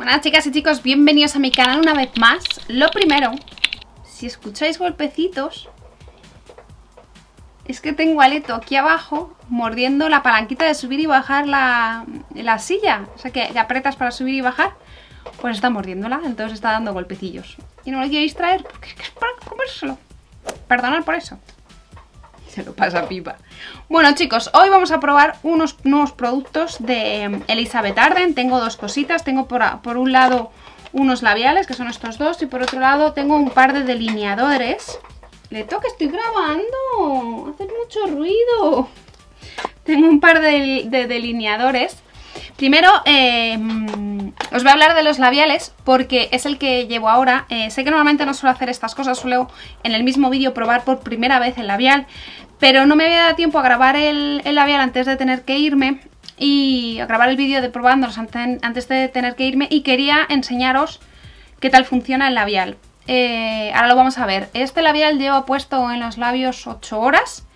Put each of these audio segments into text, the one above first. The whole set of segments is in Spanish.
Buenas chicas y chicos, bienvenidos a mi canal una vez más. Lo primero, si escucháis golpecitos, es que tengo a Leto aquí abajo mordiendo la palanquita de subir y bajar la, la silla. O sea que, apretas para subir y bajar, pues está mordiéndola, entonces está dando golpecillos. Y no lo quiero distraer porque es para comérselo. Perdonad por eso. Se lo pasa pipa. Bueno chicos, hoy vamos a probar unos nuevos productos de em, Elizabeth Arden. Tengo dos cositas. Tengo por, por un lado unos labiales, que son estos dos. Y por otro lado tengo un par de delineadores. Le toca, estoy grabando. Hace mucho ruido. Tengo un par de, delineadores. Primero, em, os voy a hablar de los labiales porque es el que llevo ahora. Eh, sé que normalmente no suelo hacer estas cosas, suelo en el mismo vídeo probar por primera vez el labial. Pero no me había dado tiempo a grabar el, labial antes de tener que irme y a grabar el vídeo de probándolos antes de tener que irme y quería enseñaros qué tal funciona el labial. Eh, ahora lo vamos a ver. Este labial llevo puesto en los labios 8 horas.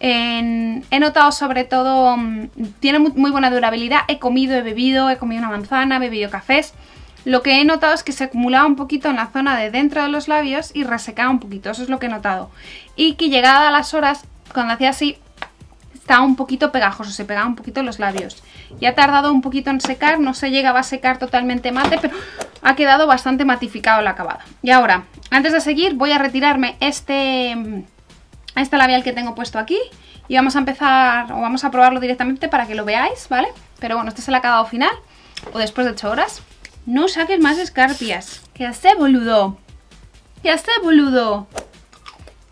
He notado sobre todo, mm, tiene muy, buena durabilidad, he comido, he bebido, he comido una manzana, he bebido cafés. Lo que he notado es que se acumulaba un poquito en la zona de dentro de los labios y resecaba un poquito, eso es lo que he notado. Y que llegada a las horas cuando hacía así estaba un poquito pegajoso, se pegaba un poquito los labios. Y ha tardado un poquito en secar, no se llegaba a secar totalmente mate, pero ha quedado bastante matificado el acabado. Y ahora, antes de seguir, voy a retirarme este, este labial que tengo puesto aquí. Y vamos a empezar, o vamos a probarlo directamente para que lo veáis, ¿vale? Pero bueno, este es el acabado final, o después de 8 horas. No saques más escarpias. ¿Qué hace, boludo? ¿Qué hace, boludo?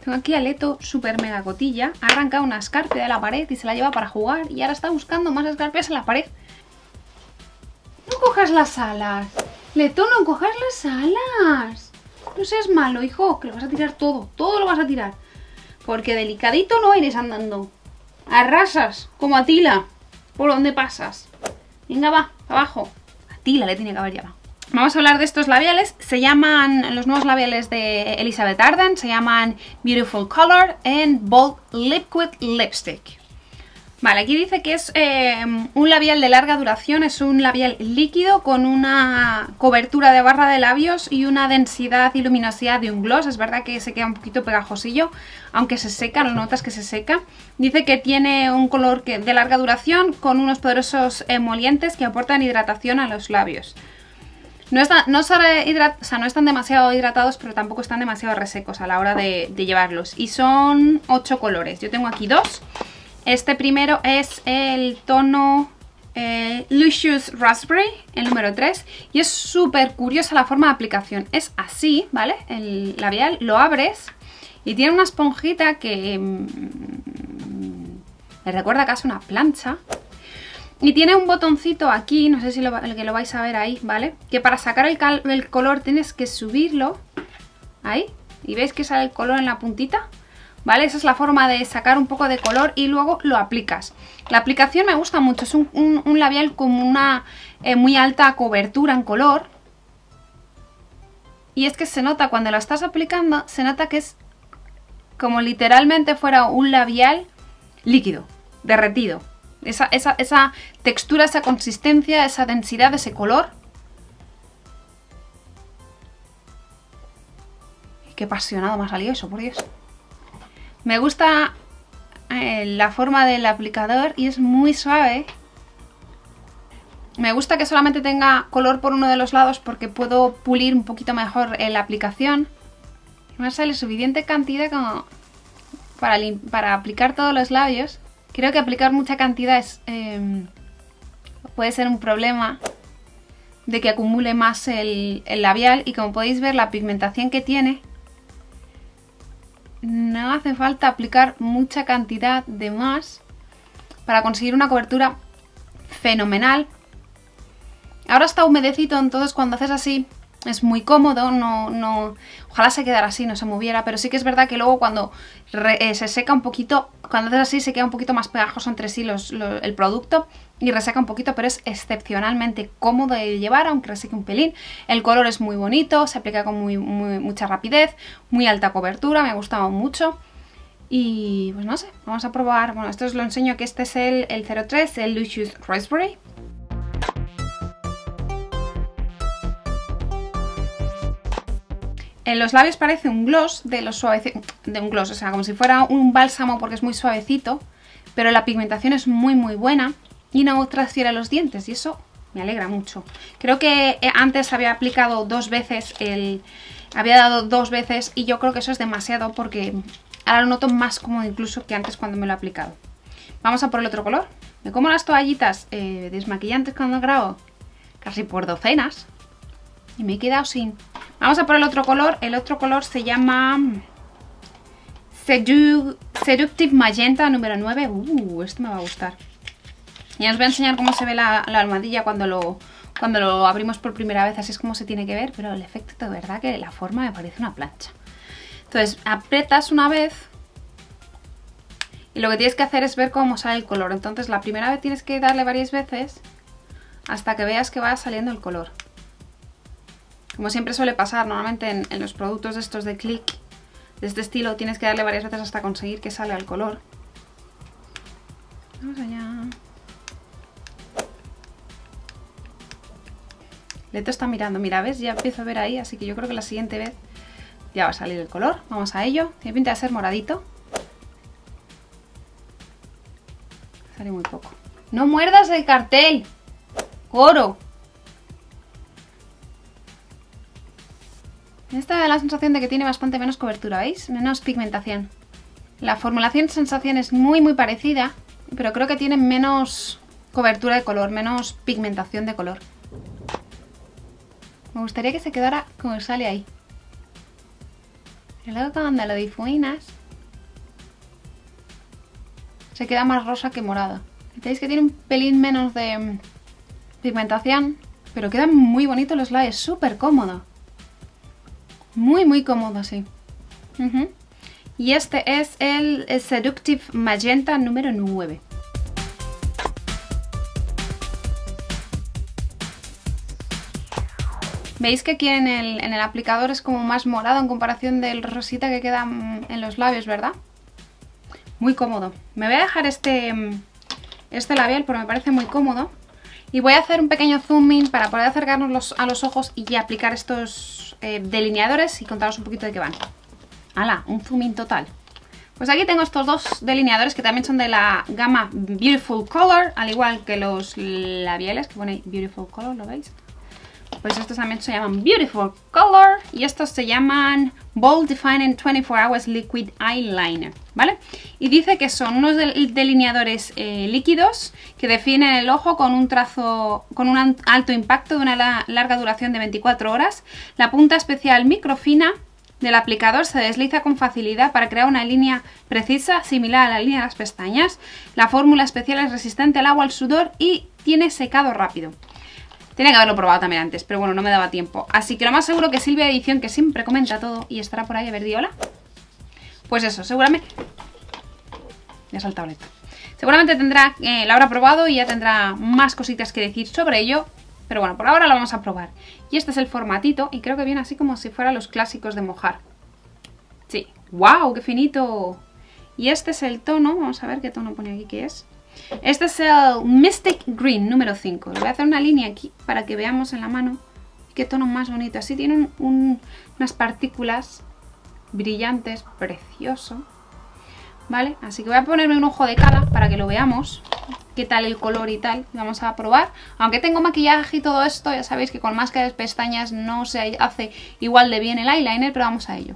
Tengo aquí a Leto super mega cotilla. Ha arrancado una escarpia de la pared y se la lleva para jugar. Y ahora está buscando más escarpias en la pared. No cojas las alas. Leto, no cojas las alas. No seas malo, hijo, que lo vas a tirar todo. Todo lo vas a tirar. Porque delicadito no eres andando. Arrasas, como Atila. Por donde pasas. Venga, va, abajo. Atila le tiene que haber llevado. Vamos a hablar de estos labiales. Se llaman, los nuevos labiales de Elizabeth Arden, se llaman Beautiful Color and Bold Liquid Lipstick. Vale, aquí dice que es eh, un labial de larga duración, es un labial líquido con una cobertura de barra de labios y una densidad y luminosidad de un gloss. Es verdad que se queda un poquito pegajosillo, aunque se seca, lo notas que se seca. Dice que tiene un color de larga duración con unos poderosos emolientes que aportan hidratación a los labios. No, no, están demasiado hidratados, pero tampoco están demasiado resecos a la hora de, llevarlos. Y son 8 colores. Yo tengo aquí dos. Este primero es el tono eh, Lucius Raspberry, el número 3. Y es súper curiosa la forma de aplicación. Es así, ¿vale? El labial lo abres y tiene una esponjita que... Mm, me recuerda casi una plancha. Y tiene un botoncito aquí, no sé si lo, que lo vais a ver ahí, ¿vale? Que para sacar el, color tienes que subirlo. Ahí. ¿Y veis que sale el color en la puntita? ¿Vale? Esa es la forma de sacar un poco de color y luego lo aplicas. La aplicación me gusta mucho, es un, labial con una eh, muy alta cobertura en color. Y es que se nota cuando lo estás aplicando, se nota que es como literalmente fuera un labial líquido, derretido. Esa, esa, textura, esa consistencia, esa densidad, ese color. Qué apasionado me ha salido eso, por Dios. Me gusta eh, la forma del aplicador y es muy suave. Me gusta que solamente tenga color por uno de los lados porque puedo pulir un poquito mejor la aplicación. Me sale suficiente cantidad como para, para aplicar todos los labios. Creo que aplicar mucha cantidad es, em, puede ser un problema de que acumule más el, labial y como podéis ver la pigmentación que tiene no hace falta aplicar mucha cantidad de más para conseguir una cobertura fenomenal. Ahora está humedecito, entonces cuando haces así es muy cómodo, no, no, ojalá se quedara así, no se moviera, pero sí que es verdad que luego cuando eh, se seca un poquito, cuando haces así se queda un poquito más pegajoso entre sí el producto y reseca un poquito, pero es excepcionalmente cómodo de llevar, aunque reseque un pelín. El color es muy bonito, se aplica con muy, mucha rapidez, muy alta cobertura, me ha gustado mucho. Y pues no sé, vamos a probar, bueno, esto os lo enseño que este es el, el 03, el Lucius Raspberry. En los labios parece un gloss de los de un gloss, o sea, como si fuera un bálsamo porque es muy suavecito, pero la pigmentación es muy muy buena y no transfiere los dientes y eso me alegra mucho. Creo que eh, antes había aplicado dos veces el... Había dado dos veces y yo creo que eso es demasiado porque ahora lo noto más cómodo incluso que antes cuando me lo he aplicado. Vamos a por el otro color. Me como las toallitas eh, desmaquillantes cuando grabo casi por docenas y me he quedado sin... Vamos a por el otro color. El otro color se llama Seductive Magenta número 9. Uh, esto me va a gustar. Ya os voy a enseñar cómo se ve la, almohadilla cuando lo, cuando lo abrimos por primera vez. Así es como se tiene que ver, pero el efecto de verdad que la forma me parece una plancha. Entonces, apretas una vez y lo que tienes que hacer es ver cómo sale el color. Entonces, la primera vez tienes que darle varias veces hasta que veas que va saliendo el color. Como siempre suele pasar, normalmente en, los productos estos de click, de este estilo, tienes que darle varias veces hasta conseguir que salga el color. Vamos allá. Leto está mirando, mira, ¿ves? Ya empiezo a ver ahí, así que yo creo que la siguiente vez ya va a salir el color. Vamos a ello. Tiene pinta de ser moradito. Sale muy poco. ¡No muerdas el cartel! ¡Oro! Esta da la sensación de que tiene bastante menos cobertura, ¿veis? Menos pigmentación. La formulación sensación es muy muy parecida, pero creo que tiene menos cobertura de color, menos pigmentación de color. Me gustaría que se quedara como sale ahí. Pero luego cuando lo difuminas se queda más rosa que morada. Veis que tiene un pelín menos de mm, pigmentación, pero quedan muy bonitos los labios, súper cómodo. Muy, muy cómodo, sí. Y este es el Seductive Magenta número 9. Veis que aquí en el, en el, aplicador es como más morado en comparación del rosita que queda mm, en los labios, ¿verdad? Muy cómodo. Me voy a dejar este, mm, este labial porque me parece muy cómodo. Y voy a hacer un pequeño zooming para poder acercarnos a los ojos y aplicar estos eh, delineadores y contaros un poquito de qué van. ¡Hala! Un zooming total. Pues aquí tengo estos dos delineadores que también son de la gama Beautiful Color, al igual que los labiales que pone Beautiful Color, ¿lo veis? Pues estos también se llaman Beautiful Color y estos se llaman Bold Defining 24 Hours Liquid Eyeliner, ¿vale? Y dice que son unos delineadores eh, líquidos que definen el ojo con un trazo, con un alto impacto de una larga duración de 24 horas. La punta especial microfina del aplicador se desliza con facilidad para crear una línea precisa similar a la línea de las pestañas. La fórmula especial es resistente al agua, al sudor y tiene secado rápido. Tenía que haberlo probado también antes, pero bueno, no me daba tiempo. Así que lo más seguro que Silvia Edición, que siempre comenta todo y estará por ahí, a ver, di hola. Pues eso, seguramente... Me ha saltado esto. Seguramente tendrá, eh, lo habrá probado y ya tendrá más cositas que decir sobre ello. Pero bueno, por ahora lo vamos a probar. Y este es el formatito y creo que viene así como si fueran los clásicos de mojar. Sí. ¡Wow! ¡Qué finito! Y este es el tono, vamos a ver qué tono pone aquí que es. Este es el Mystic Green número 5. Le voy a hacer una línea aquí para que veamos en la mano qué tono más bonito. Así tiene unas partículas brillantes, precioso. ¿Vale? Así que voy a ponerme un ojo de cada para que lo veamos. Qué tal el color y tal. Vamos a probar. Aunque tengo maquillaje y todo esto, ya sabéis que con máscaras pestañas no se hace igual de bien el eyeliner, pero vamos a ello.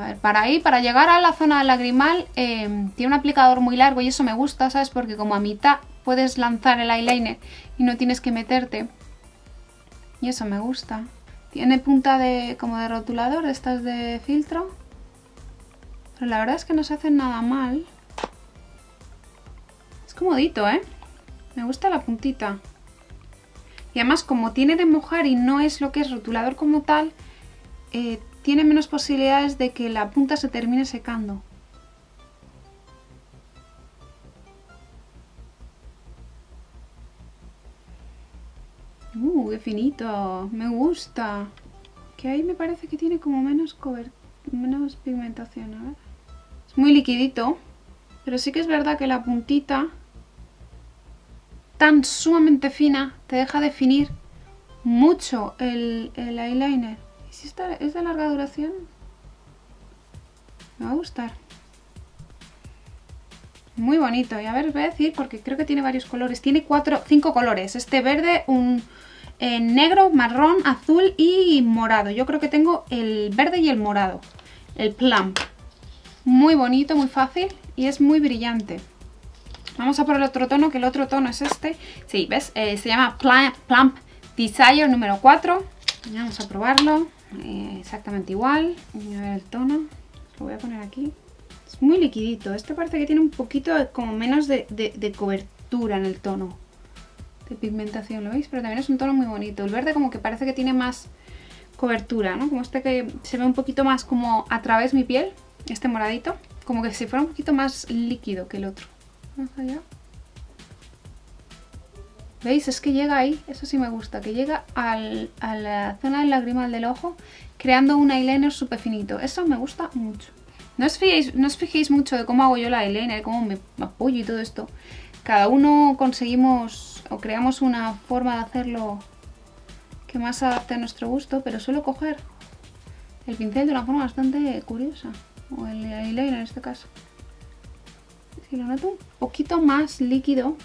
A ver, para ahí, para llegar a la zona lagrimal, eh, tiene un aplicador muy largo y eso me gusta, ¿sabes? Porque como a mitad puedes lanzar el eyeliner y no tienes que meterte. Y eso me gusta. Tiene punta de como de rotulador, estas de filtro. Pero la verdad es que no se hacen nada mal. Es comodito, ¿eh? Me gusta la puntita. Y además, como tiene de mojar y no es lo que es rotulador como tal, eh, tiene menos posibilidades de que la punta se termine secando. Uh, qué finito, me gusta. Que ahí me parece que tiene como menos cover, menos pigmentación. Es muy liquidito, pero sí que es verdad que la puntita tan sumamente fina, te deja definir mucho el eyeliner. ¿Y si es de larga duración? Me va a gustar. Muy bonito. Y a ver, os voy a decir, porque creo que tiene varios colores. Tiene cuatro, cinco colores. Este verde, un eh, negro, marrón, azul y morado. Yo creo que tengo el verde y el morado. El plum. Muy bonito, muy fácil y es muy brillante. Vamos a por el otro tono, que el otro tono es este. Sí, ¿ves? Eh, se llama Plump Desire número 4. Vamos a probarlo. Eh, exactamente igual. A ver el tono. Lo voy a poner aquí. Es muy liquidito. Este parece que tiene un poquito como menos de, de cobertura en el tono. De pigmentación, ¿lo veis? Pero también es un tono muy bonito. El verde como que parece que tiene más cobertura, ¿no? Como este que se ve un poquito más como a través mi piel. Este moradito. Como que si fuera un poquito más líquido que el otro. ¿Veis? Es que llega ahí, eso sí me gusta, que llega a la zona del lagrimal del ojo creando un eyeliner súper finito. Eso me gusta mucho. No os, fijéis, no os fijéis mucho de cómo hago yo la eyeliner, cómo me apoyo y todo esto. Cada uno conseguimos o creamos una forma de hacerlo que más adapte a nuestro gusto, pero suelo coger el pincel de una forma bastante curiosa. O el eyeliner en este caso si lo noto un poquito más líquido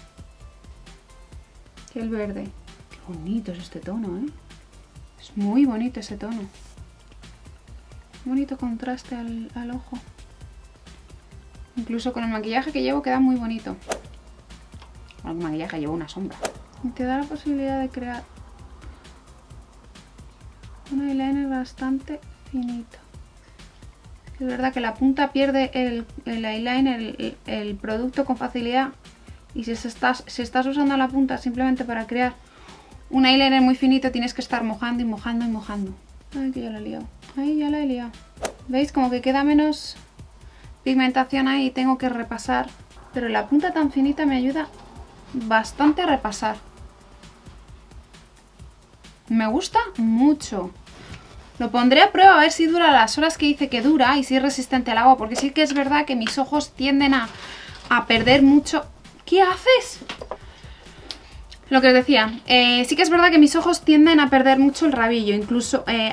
el verde. Qué bonito es este tono, ¿eh? Es muy bonito ese tono. Bonito contraste al, al ojo. Incluso con el maquillaje que llevo queda muy bonito. Con el maquillaje llevo una sombra. Y te da la posibilidad de crear un eyeliner bastante finito. Es verdad que la punta pierde el, eyeliner, el, producto con facilidad. Y si estás, si estás usando la punta simplemente para crear un eyeliner muy finito, tienes que estar mojando y mojando y mojando. Ay, que ya lo he liado. Ahí ya la he liado. ¿Veis? Como que queda menos pigmentación ahí y tengo que repasar. Pero la punta tan finita me ayuda bastante a repasar. Me gusta mucho. Lo pondré a prueba a ver si dura las horas que dice que dura y si es resistente al agua, porque sí que es verdad que mis ojos tienden a, perder mucho... ¿Qué haces? Lo que os decía, eh, sí que es verdad que mis ojos tienden a perder mucho el rabillo, incluso eh,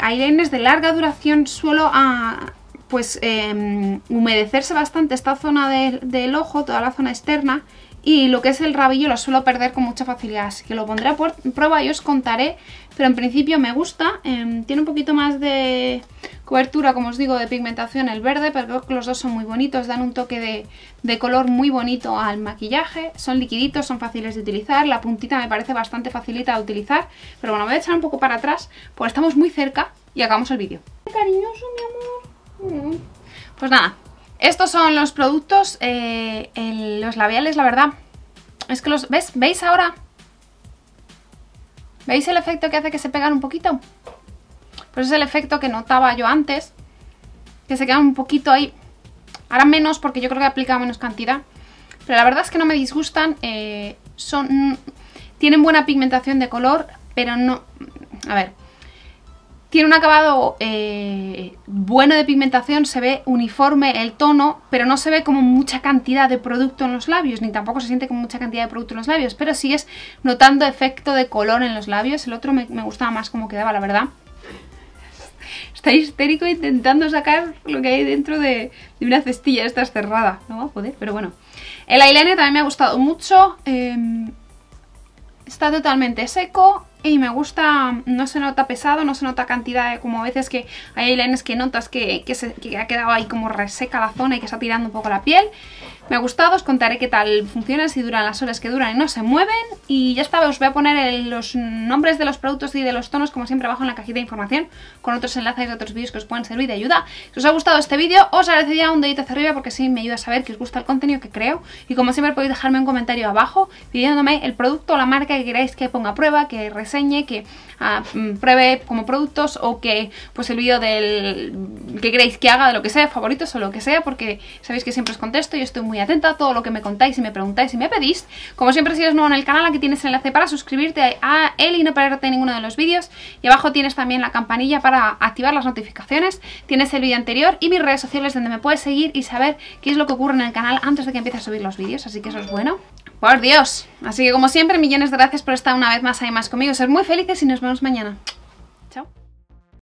de larga duración suelo a, pues em, humedecerse bastante esta zona del ojo, toda la zona externa, y lo que es el rabillo lo suelo perder con mucha facilidad, así que lo pondré a prueba y os contaré, pero en principio me gusta, em, tiene un poquito más de cobertura, como os digo, de pigmentación el verde, pero creo que los dos son muy bonitos, dan un toque de, color muy bonito al maquillaje, son liquiditos, son fáciles de utilizar, la puntita me parece bastante facilita de utilizar, pero bueno, voy a echar un poco para atrás, pues estamos muy cerca y acabamos el vídeo. Cariñoso, mi amor. Pues nada, estos son los productos, eh, los labiales, la verdad, es que los... ¿Ves? ¿Veis ahora? ¿Veis el efecto que hace que se pegan un poquito? Pues es el efecto que notaba yo antes, que se quedan un poquito ahí. Ahora menos porque yo creo que aplica menos cantidad. Pero la verdad es que no me disgustan, eh, son... Tienen buena pigmentación de color, pero no... A ver, tiene un acabado eh, bueno de pigmentación, se ve uniforme el tono, pero no se ve como mucha cantidad de producto en los labios, ni tampoco se siente como mucha cantidad de producto en los labios, pero sí es notando efecto de color en los labios. El otro me, gustaba más como quedaba, la verdad. Está histérico intentando sacar lo que hay dentro de, una cestilla, esta es cerrada, no va a poder, pero bueno. El eyeliner también me ha gustado mucho, em, está totalmente seco, y me gusta, no se nota pesado, no se nota cantidad, como a veces que hay eyeliners que notas que, se, que ha quedado ahí como reseca la zona y que está tirando un poco la piel. Me ha gustado, os contaré qué tal funciona, si duran las horas que duran y no se mueven. Y ya está, os voy a poner los nombres de los productos y de los tonos, como siempre, abajo en la cajita de información, con otros enlaces de otros vídeos que os pueden servir de ayuda. Si os ha gustado este vídeo, os agradecería un dedito hacia arriba porque así me ayuda a saber que os gusta el contenido que creo. Y como siempre podéis dejarme un comentario abajo pidiéndome el producto o la marca que queráis que ponga a prueba, que reseñe, que ah, mm, pruebe como productos o que pues el vídeo del que queréis que haga de lo que sea, favoritos o lo que sea, porque sabéis que siempre os contesto y estoy muy atenta a todo lo que me contáis y me preguntáis y me pedís. Como siempre, si eres nuevo en el canal, aquí tienes el enlace para suscribirte a él y no perderte ninguno de los vídeos. Y abajo tienes también la campanilla para activar las notificaciones. Tienes el vídeo anterior y mis redes sociales donde me puedes seguir y saber qué es lo que ocurre en el canal antes de que empiece a subir los vídeos, así que eso es bueno. Por Dios. Así que como siempre, millones de gracias por estar una vez más ahí más conmigo. Ser muy felices y nos vemos mañana.